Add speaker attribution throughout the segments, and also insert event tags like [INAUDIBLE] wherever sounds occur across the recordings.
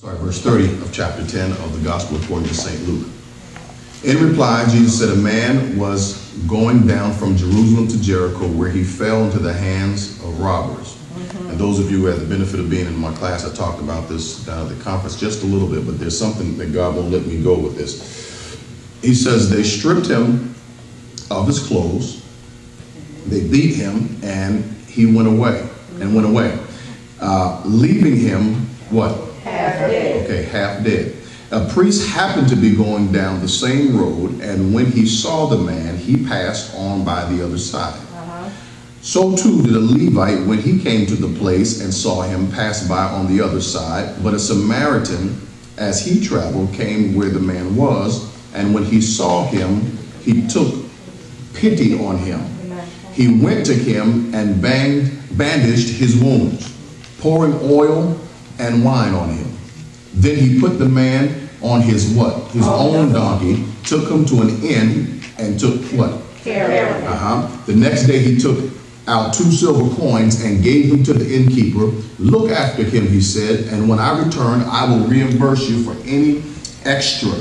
Speaker 1: Sorry, verse 30 of chapter 10 of the Gospel according to St. Luke. In reply, Jesus said, A man was going down from Jerusalem to Jericho where he fell into the hands of robbers. And those of you who had the benefit of being in my class, I talked about this down at the conference just a little bit, but there's something that God won't let me go with this. He says, They stripped him of his clothes, they beat him, and he went away, and went away, uh, leaving him what?
Speaker 2: Half dead.
Speaker 1: Okay, half dead. A priest happened to be going down the same road, and when he saw the man, he passed on by the other side. Uh-huh. So too did a Levite when he came to the place and saw him pass by on the other side. But a Samaritan, as he traveled, came where the man was, and when he saw him, he took pity on him. He went to him and banged, bandaged his wounds, pouring oil and wine on him. Then he put the man on his what? His own donkey, took him to an inn, and took what?
Speaker 2: Care of
Speaker 1: Uh-huh. The next day he took out two silver coins and gave them to the innkeeper. Look after him, he said, and when I return, I will reimburse you for any extra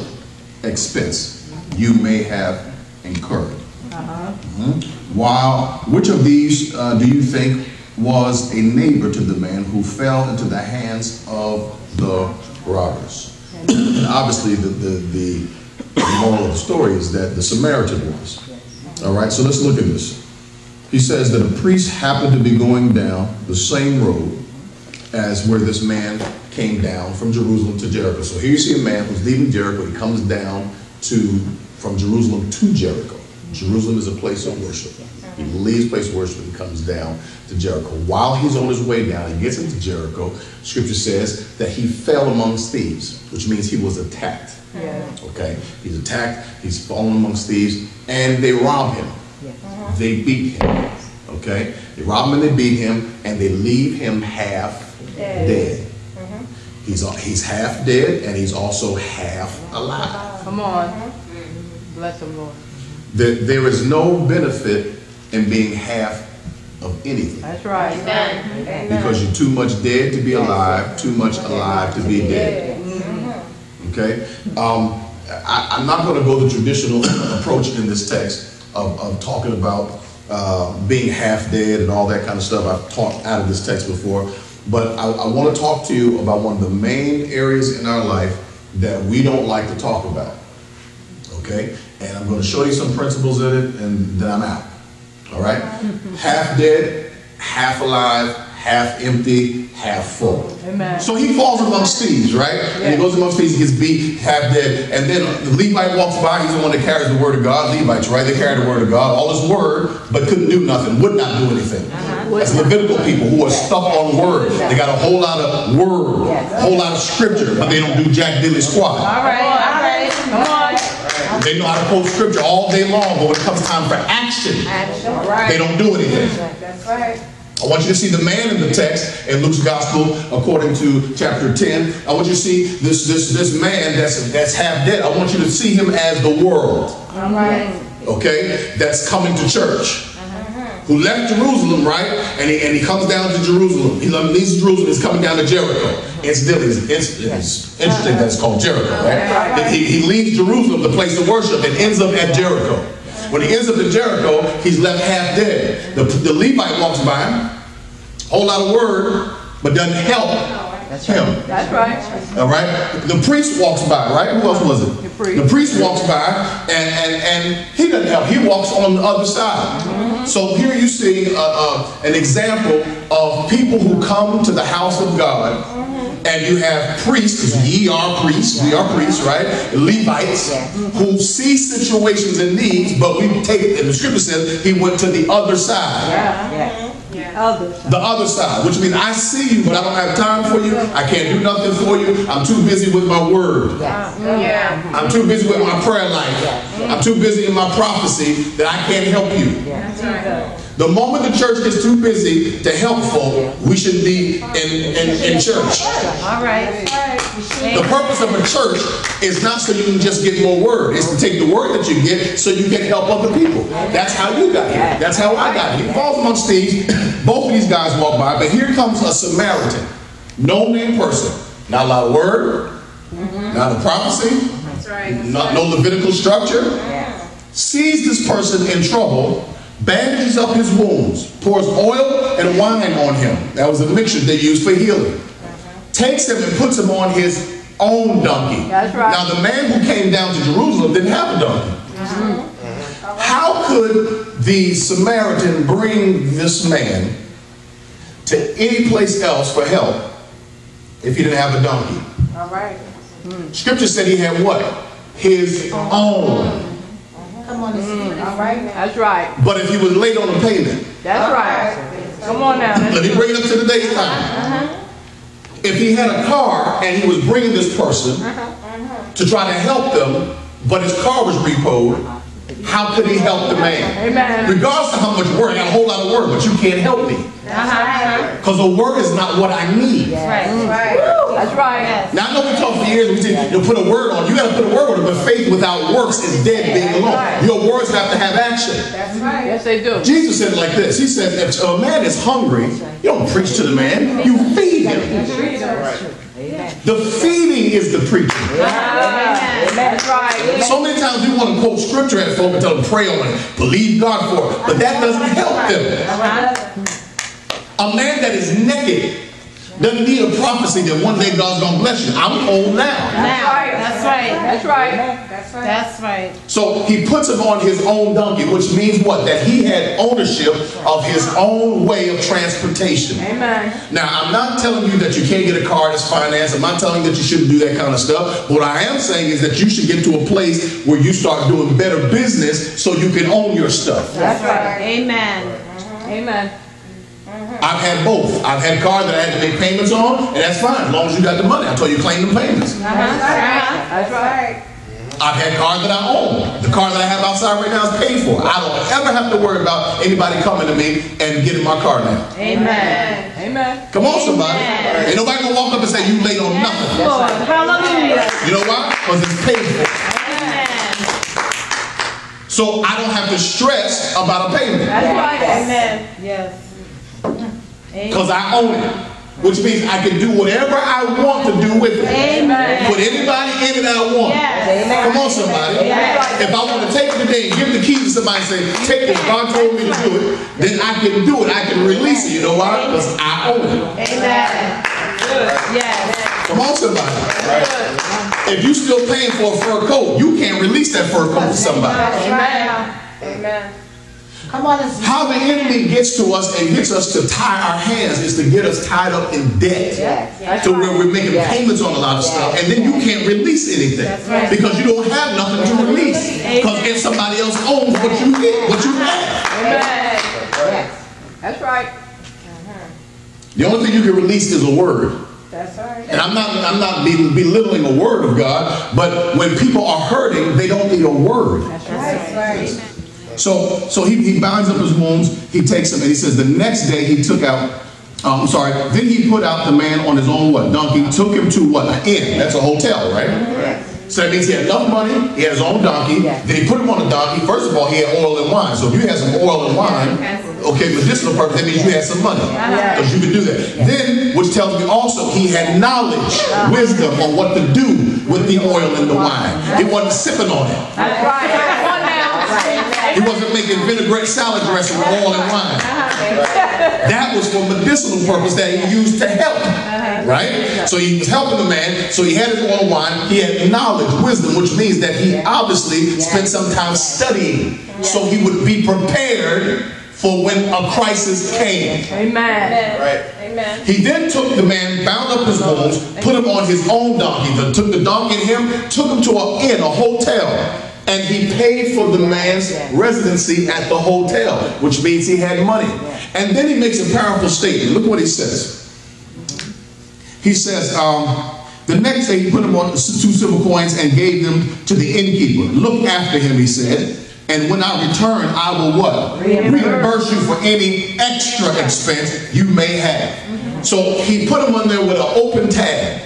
Speaker 1: expense you may have incurred. Uh huh. Hmm. While, which of these uh, do you think was a neighbor to the man who fell into the hands of the robbers? And obviously, the, the, the moral of the story is that the Samaritan was. All right, so let's look at this. He says that a priest happened to be going down the same road as where this man came down from Jerusalem to Jericho. So here you see a man who's leaving Jericho. He comes down to from Jerusalem to Jericho. Jerusalem is a place of worship. He leaves place of worship and comes down to Jericho. While he's on his way down, he gets into Jericho. Scripture says that he fell amongst thieves, which means he was attacked. Okay, he's attacked. He's fallen amongst thieves, and they rob him. Uh-huh. They beat him. Okay, they rob him and they beat him, and they leave him half dead. Uh-huh. He's he's half dead, and he's also half alive.
Speaker 3: Come on. Bless them, Lord.
Speaker 1: There, there is no benefit in being half of anything
Speaker 3: That's right.
Speaker 1: because you're too much dead to be alive, too much alive to be dead. Okay? Um, I, I'm not going to go the traditional [COUGHS] approach in this text of, of talking about uh, being half dead and all that kind of stuff. I've talked out of this text before. But I, I want to talk to you about one of the main areas in our life that we don't like to talk about. Okay? And I'm going to show you some principles in it, and then I'm out. All right? half dead, half alive, half empty, half full.
Speaker 3: Amen.
Speaker 1: So he falls amongst thieves, right? And he goes amongst thieves, he gets beat, half dead. And then the Levite walks by, he's the one that carries the word of God. Levites, right? They carry the word of God, all his word, but couldn't do nothing, would not do anything. Uh-huh. That's Levitical people who are stuck on word. They got a whole lot of word, a whole lot of scripture, but they don't do jack dilly squat.
Speaker 3: All right, all right. Come on.
Speaker 1: They know how to quote scripture all day long, but when it comes time for action, action. Right. they don't do anything.
Speaker 2: That's right.
Speaker 1: I want you to see the man in the text in Luke's gospel, according to chapter 10. I want you to see this, this, this man that's, that's half dead. I want you to see him as the world,
Speaker 2: All right.
Speaker 1: okay, that's coming to church. Who left Jerusalem, right? And he, and he comes down to Jerusalem. He leaves Jerusalem, he's coming down to Jericho. Incidentally, it's, it's, it's interesting that it's called Jericho, right? He, he leaves Jerusalem, the place of worship, and ends up at Jericho. When he ends up in Jericho, he's left half dead. The, the Levite walks by whole lot of word, but doesn't help him.
Speaker 3: That's right.
Speaker 1: All right. The priest walks by, right? Who else was it?
Speaker 3: The priest.
Speaker 1: The priest walks by, and and and he doesn't help. He walks on the other side. So here you see uh, uh, an example of people who come to the house of God. And you have priests, because ye are priests, we are priests, right? Levites, who see situations and needs, but we take it, and the scripture says he went to the other side.
Speaker 3: Others.
Speaker 1: The other side, which means I see you, but I don't have time for you. I can't do nothing for you. I'm too busy with my word.
Speaker 2: Yeah.
Speaker 1: I'm too busy with my prayer life. I'm too busy in my prophecy that I can't help you.
Speaker 2: That's right.
Speaker 1: The moment the church gets too busy to help folk, we shouldn't be in, in, in church.
Speaker 3: All right.
Speaker 1: The purpose of a church is not so you can just get more word. It's to take the word that you get so you can help other people. That's how you got here. That's how I got here. He falls amongst thieves. [COUGHS] Both of these guys walk by, but here comes a Samaritan, no name person, not a lot of word, mm-hmm. not a prophecy,
Speaker 2: That's right.
Speaker 1: not no Levitical structure. Sees this person in trouble, bandages up his wounds, pours oil and wine on him. That was a mixture they used for healing. Takes him and puts him on his own donkey.
Speaker 3: That's right.
Speaker 1: Now the man who came down to Jerusalem didn't have a donkey. Mm-hmm. How could the Samaritan bring this man to any place else for help if he didn't have a donkey?
Speaker 2: All right.
Speaker 1: Scripture said he had what? His own.
Speaker 2: Come on, mm, all right.
Speaker 3: That's right.
Speaker 1: But if he was late on the payment,
Speaker 3: That's right. Come on now.
Speaker 1: let me bring it up to today's time. Uh-huh. If he had a car and he was bringing this person uh-huh, uh-huh. to try to help them, but his car was repoed, how could he help the man?
Speaker 3: Amen.
Speaker 1: Regardless of how much work, I got a whole lot of work, but you can't help me.
Speaker 3: Uh-huh. uh-huh.
Speaker 1: Because the word is not what I need. Mm.
Speaker 2: That's right.
Speaker 3: That's right.
Speaker 1: Now I know we talked for years, we said, you put a word on, you gotta put a word on it, but faith without works is dead being alone. Your words have to have action.
Speaker 2: That's right.
Speaker 3: Yes, they do.
Speaker 1: Jesus said it like this, he said, if a man is hungry, you don't preach to the man, you feed him. The feeding is the preaching.
Speaker 3: Amen. That's right.
Speaker 1: So many times we want to quote scripture at folk and tell them pray on it, believe God for it, but that doesn't help them. A man that is naked doesn't need a prophecy that one day God's gonna bless you. I'm old now.
Speaker 4: Now, that's right.
Speaker 3: That's right.
Speaker 2: That's right.
Speaker 4: That's right.
Speaker 1: So he puts him on his own donkey, which means what? That he had ownership of his own way of transportation.
Speaker 3: Amen.
Speaker 1: Now, I'm not telling you that you can't get a car that's financed. I'm not telling you that you shouldn't do that kind of stuff. What I am saying is that you should get to a place where you start doing better business so you can own your stuff.
Speaker 3: That's right.
Speaker 4: Amen.
Speaker 3: Amen.
Speaker 1: I've had both. I've had cars that I had to make payments on, and that's fine, as long as you got the money. I told you claim the payments.
Speaker 2: That's right.
Speaker 3: That's right.
Speaker 1: I've had cars that I own. The car that I have outside right now is paid for. I don't ever have to worry about anybody coming to me and getting my car now.
Speaker 4: Amen.
Speaker 3: Amen.
Speaker 1: Come on, somebody.
Speaker 4: Amen.
Speaker 1: Ain't nobody gonna walk up and say you late on nothing.
Speaker 4: Lord, hallelujah.
Speaker 1: You know why? Because it's paid for.
Speaker 4: Amen.
Speaker 1: So I don't have to stress about a payment
Speaker 3: That's right.
Speaker 4: Amen. Yes.
Speaker 1: Because I own it. Which means I can do whatever I want to do with it.
Speaker 4: Amen.
Speaker 1: Put anybody in it I want.
Speaker 4: Yes.
Speaker 1: Come on, somebody.
Speaker 4: Yes.
Speaker 1: If I want to take it today and give the keys to somebody and say, take this, God told me to do it, then I can do it. I can release it. You know why? Because I own it.
Speaker 4: Amen. Yes.
Speaker 1: Come on, somebody. If you're still paying for a fur coat, you can't release that fur coat to somebody.
Speaker 3: Amen.
Speaker 2: Amen.
Speaker 4: Come on and
Speaker 1: How the enemy gets to us and gets us to tie our hands is to get us tied up in debt. To where we're making payments on a lot of stuff and then you can't release anything.
Speaker 4: right.
Speaker 1: Because you don't have nothing to release. Because if somebody else owns what you get, what you have.
Speaker 3: Amen. That's right. Uh-huh.
Speaker 1: The only thing you can release is a word.
Speaker 2: That's right.
Speaker 1: And I'm not I'm not belittling a word of God, but when people are hurting, they don't need a word.
Speaker 2: That's right.
Speaker 1: So, so he, he binds up his wounds, he takes him, and he says the next day he took out, um, I'm sorry, then he put out the man on his own what, donkey, took him to what, an inn, that's a hotel, right? So that means he had enough money, he had his own donkey, yeah. then he put him on a donkey, first of all, he had oil and wine, so if you had some oil and wine, okay, medicinal purpose, that means you had some money, because you could do that. Then, which tells me also, he had knowledge, wisdom on what to do with the oil and the wine. He wasn't sipping on it.
Speaker 3: That's right. Come on now.
Speaker 1: He wasn't making vinaigrette salad dressing with oil and wine. That was for medicinal purpose that he used to help. Uh-huh. Right? So he was helping the man. So he had his oil and wine. He had knowledge, wisdom, which means that he obviously spent some time studying. So he would be prepared for when a crisis came.
Speaker 3: Amen.
Speaker 2: Amen.
Speaker 1: He then took the man, bound up his wounds, put him on his own donkey, then took the donkey and him, took him to an inn, a hotel, and he paid for the man's residency at the hotel, which means he had money. And then he makes a powerful statement. Look what he says. He says, um, the next day he put him on two silver coins and gave them to the innkeeper. Look after him, he said. And when I return, I will what? Reimburse you for any extra expense you may have. So he put him on there with an open tab.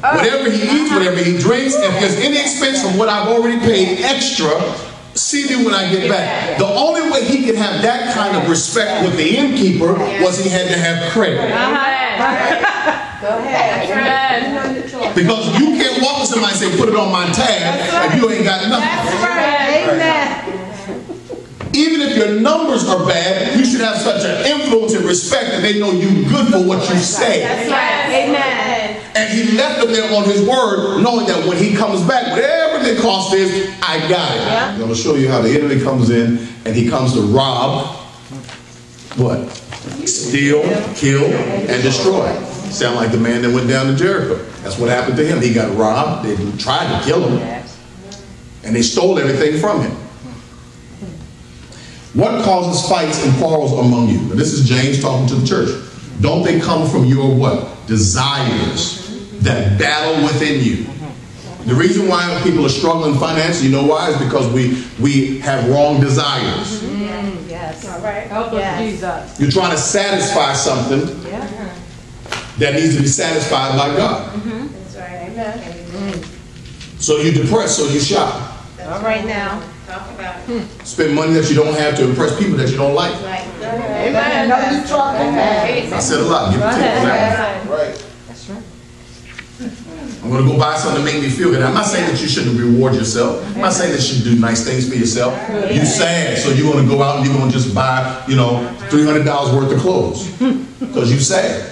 Speaker 1: Whatever he eats, whatever he drinks, if there's any expense from what I've already paid extra, see me when I get back. The only way he could have that kind of respect with the innkeeper was he had to have credit.
Speaker 2: Go ahead.
Speaker 1: Because you can't walk to somebody and say, put it on my tab, if you ain't got nothing.
Speaker 3: Amen.
Speaker 1: Even if your numbers are bad, you should have such an influence and respect that they know you good for what you say.
Speaker 3: That's right. Amen.
Speaker 1: And he left them there on his word, knowing that when he comes back, whatever the cost is, I got it. I'm going to show you how the enemy comes in and he comes to rob, what? Steal, kill, and destroy. Sound like the man that went down to Jericho. That's what happened to him. He got robbed. They tried to kill him. And they stole everything from him. What causes fights and quarrels among you? Now, this is James talking to the church. Don't they come from your what? Desires that battle within you. The reason why people are struggling financially, you know why? Is because we we have wrong desires.
Speaker 3: Yes.
Speaker 2: All right.
Speaker 3: Help us, Jesus.
Speaker 1: You're trying to satisfy something that needs to be satisfied by God. Mm-hmm.
Speaker 2: That's right. Amen.
Speaker 1: So you depress, so you shop.
Speaker 3: All right now.
Speaker 2: Talk about it. Hmm.
Speaker 1: Spend money that you don't have to impress people that you don't like.
Speaker 2: Right. Go
Speaker 3: Amen.
Speaker 4: No, you talking, man.
Speaker 1: I said a lot. Give it to. Right. I'm gonna go buy something to make me feel good. I'm not saying that you shouldn't reward yourself. I'm not saying that you should do nice things for yourself. You sad, so you're gonna go out and you're gonna just buy, you know, three hundred dollars worth of clothes [LAUGHS] because you sad.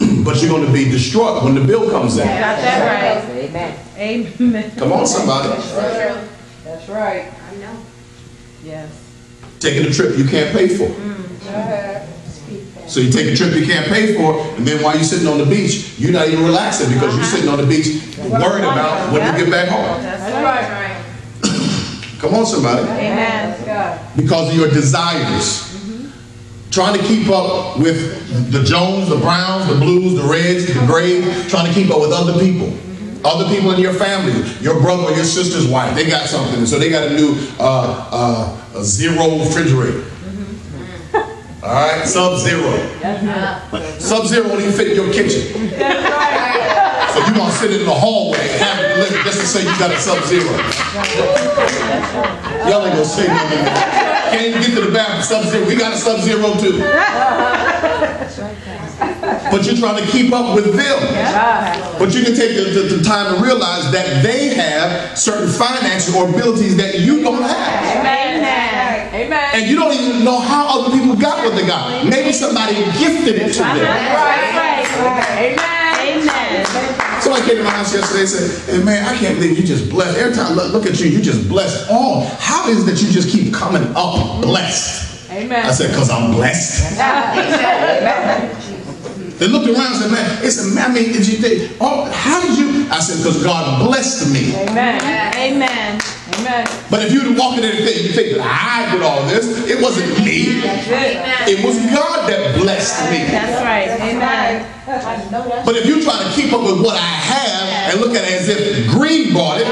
Speaker 1: [CLEARS THROAT] But you're gonna be distraught when the bill comes in.
Speaker 3: Got that right.
Speaker 4: Amen.
Speaker 3: Amen.
Speaker 1: Come on, somebody.
Speaker 3: That's right.
Speaker 2: I know.
Speaker 3: Yes.
Speaker 1: Taking a trip you can't pay for. Mm. So you take a trip you can't pay for, and then while you're sitting on the beach, you're not even relaxing because you're sitting on the beach worried about when you get back home.
Speaker 3: That's right.
Speaker 2: Right. [COUGHS]
Speaker 1: Come on, somebody.
Speaker 3: Amen.
Speaker 1: Because of your desires. Trying to keep up with the Jones, the Browns, the Blues, the Reds, the Braves, trying to keep up with other people. Other people in your family, your brother or your sister's wife, they got something, so they got a new uh, uh, a zero refrigerator. All right, sub zero. Sub zero won't even fit in your kitchen. So you're gonna sit in the hallway and have it delivered just to say you got a sub zero. Y'all ain't gonna say nothing. Can't even get to the bathroom, sub zero. We got a sub zero too. But you're trying to keep up with them. But you can take the, the, the time to realize that they have certain finances or abilities that you don't have.
Speaker 3: Amen. Amen.
Speaker 1: And you don't even know how other people got what they got. Maybe somebody gifted it to them.
Speaker 3: Right. Amen. Amen.
Speaker 1: Somebody came to my house yesterday and said, hey man, I can't believe you just blessed. Every time I look, look at you, you just blessed. Oh, how is it that you just keep coming up blessed?
Speaker 3: Amen.
Speaker 1: I said, because I'm blessed. They looked around and said, man, they said, man, I mean, did you think, oh, how did you? I said, because God blessed me.
Speaker 3: Amen. Amen. Amen.
Speaker 1: But if you'd walk in there and think, you think that I did all this, it wasn't me.
Speaker 3: It.
Speaker 1: Was God that blessed me.
Speaker 3: That's right. Amen.
Speaker 4: I know that's
Speaker 1: But if you try to keep up with what I have and look at it as if Green bought it,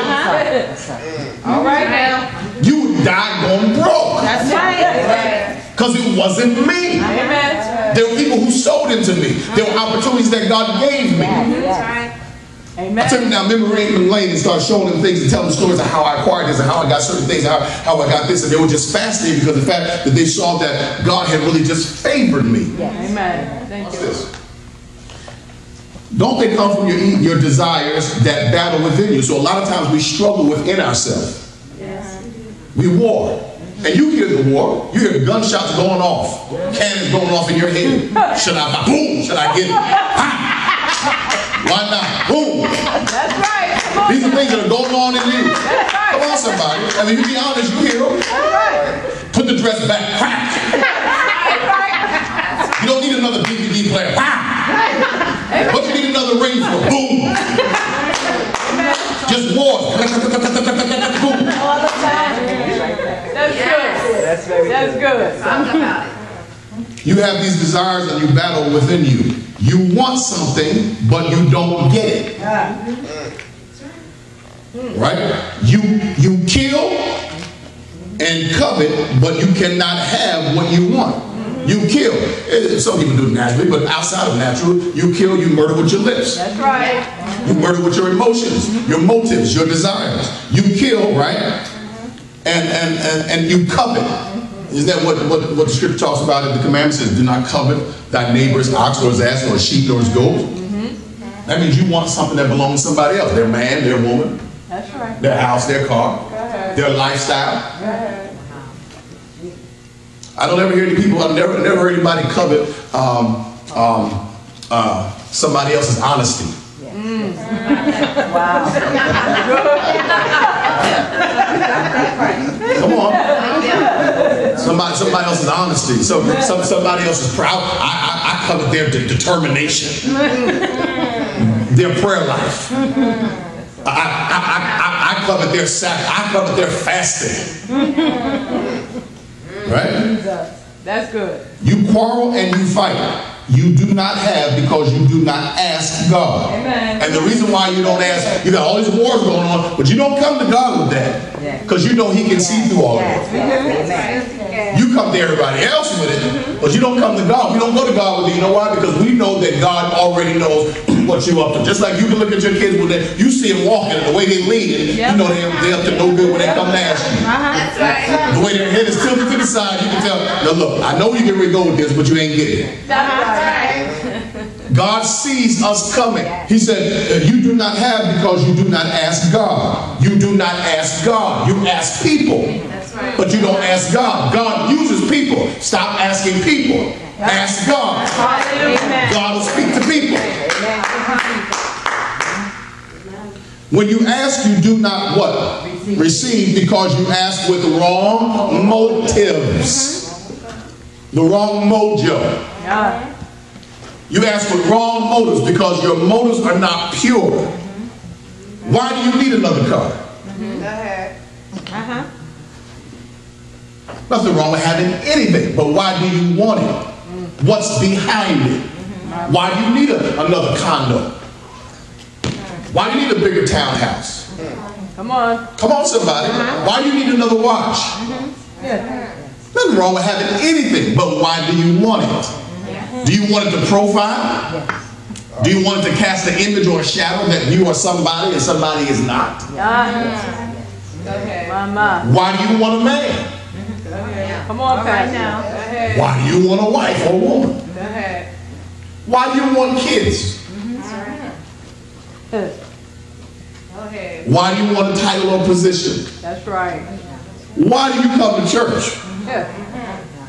Speaker 3: All right now.
Speaker 1: you would die going broke.
Speaker 3: That's right.
Speaker 1: Because it wasn't me.
Speaker 3: Amen.
Speaker 1: There were people who sold into me. There were opportunities that God gave me.
Speaker 2: That's right.
Speaker 1: I
Speaker 3: Amen.
Speaker 1: took him down memory lane and started showing them things and telling them stories of how I acquired this and how I got certain things, how, how I got this. And they were just fascinated because of the fact that they saw that God had really just favored me.
Speaker 3: Amen. Thank
Speaker 1: What's
Speaker 3: you.
Speaker 1: this? Don't they come from your, your desires that battle within you? So a lot of times we struggle within ourselves. Yes. We war. And you hear the war. You hear the gunshots going off. Cannons going off in your head. [LAUGHS] Should I, boom, should I get it? Ha! Why not? Boom.
Speaker 3: That's right. On.
Speaker 1: These are things that are going on in you. Come on, somebody. I mean, you be honest, you hear them. Put the dress back. Crack. Right. You don't need another DVD player. Wow. What you need another ring for? Boom. Just war. Boom.
Speaker 3: That's good. That's very That's good.
Speaker 2: Talk about it.
Speaker 1: You have these desires and you battle within you. You want something, but you don't get it. Mm-hmm. Right? You you kill and covet, but you cannot have what you want. Mm-hmm. You kill. Eh, Some people do it naturally, but outside of natural, you kill, you murder with your lips.
Speaker 3: That's right.
Speaker 1: You murder with your emotions, mm-hmm. your motives, your desires. You kill, right? And and and, and you covet. Is that what, what, what the scripture talks about in the commandments says? Do not covet thy neighbor's ox or his ass or his sheep or his goat. That means you want something that belongs to somebody else, their man, their woman,
Speaker 3: That's right.
Speaker 1: their house, their car, their lifestyle. I don't ever hear any people, I've never, never heard anybody covet um, um, uh, somebody else's honesty. [LAUGHS]
Speaker 3: Wow.
Speaker 1: Come on. [LAUGHS] Somebody, somebody else's honesty. So, some, somebody else's proud. I, I, I covet their de- determination, their prayer life. I, I, I, I, I covet their sac. I covet their fasting. [LAUGHS] Right?
Speaker 3: That's good.
Speaker 1: You quarrel and you fight. You do not have because you do not ask God.
Speaker 3: Amen.
Speaker 1: And the reason why you don't ask, you got all these wars going on, but you don't come to God with that. Because you know He can see through all of it. You come to everybody else with it, but you don't come to God. We don't go to God with it. You know why? Because we know that God already knows what you're up to. Just like you can look at your kids when they, you see them walking and the way they lean, you know they're, they're up to no good when they come to ask you. Uh-huh.
Speaker 2: That's right.
Speaker 1: The way their head is tilted to the side, you can tell, now look, I know you can ready to go with this, but you ain't getting it.
Speaker 2: That's uh-huh. right.
Speaker 1: God sees us coming. He said, uh, You do not have because you do not ask God. You do not ask God. You ask people.
Speaker 2: Right.
Speaker 1: But you don't ask God. God uses people. Stop asking people. Ask God. God will speak to people. When you ask, you do not what? Receive because you ask with wrong motives. The wrong mojo.
Speaker 3: Yeah.
Speaker 1: You ask with wrong motives because your motives are not pure. Why do you need another car?
Speaker 2: Go ahead.
Speaker 3: Uh-huh.
Speaker 1: Nothing wrong with having anything, but why do you want it? What's behind it? Why do you need a, another condo? Why do you need a bigger townhouse?
Speaker 3: Come on.
Speaker 1: Come on, somebody. Uh-huh. Why do you need another watch?
Speaker 3: Yeah.
Speaker 1: Nothing wrong with having anything, but why do you want it? Do you want it to profile? Do you want it to cast an image or a shadow that you are somebody and somebody is not?
Speaker 3: Yeah.
Speaker 2: Go ahead.
Speaker 3: My, my.
Speaker 1: Why do you want a man?
Speaker 3: Come on,
Speaker 2: All right
Speaker 3: Pastor.
Speaker 2: now.
Speaker 1: Why do you want a wife or a woman? Why do you want kids? Why do you want a title or position?
Speaker 3: That's right.
Speaker 1: Why do you come to church?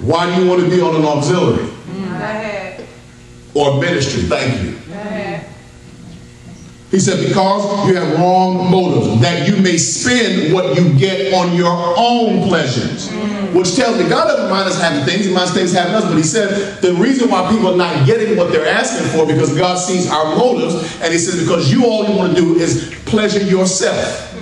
Speaker 1: Why do you want to be on an auxiliary or ministry? Thank you. He said, because you have wrong motives, that you may spend what you get on your own pleasures. Which tells me God doesn't mind us having things, He minds things having us. But He said the reason why people are not getting what they're asking for because God sees our motives, and He says because you all you want to do is pleasure yourself.